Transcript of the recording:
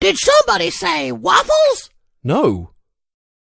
Did somebody say waffles? No.